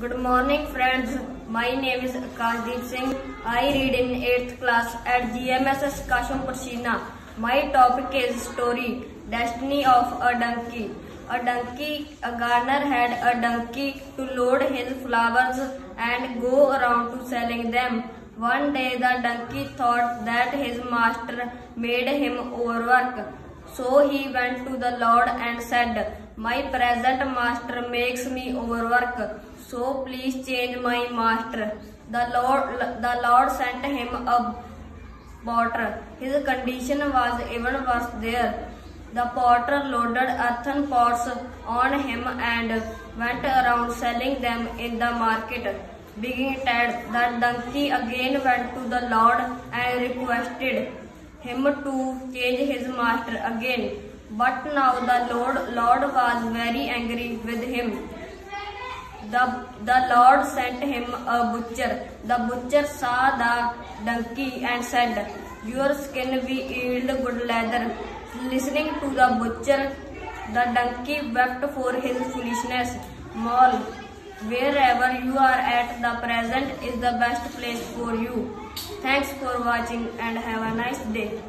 Good morning friends. My name is Akashdeep Singh. I read in 8th class at GMSS Kasham Prashina. My topic is story Destiny of a Donkey. A donkey, a gardener had a donkey to load his flowers and go around to selling them. One day the donkey thought that his master made him overwork. So he went to the Lord and said, My present master makes me overwork, so please change my master. The Lord, the Lord sent him a potter. His condition was even worse there. The potter loaded earthen pots on him and went around selling them in the market. Being tired, the donkey again went to the Lord and requested him to change his master again. But now the Lord, Lord was very angry with him. The, the Lord sent him a butcher. The butcher saw the donkey and said, Your skin will yield good leather. Listening to the butcher, the donkey wept for his foolishness. Moral, wherever you are at, the present is the best place for you. Thanks for watching and have a nice day.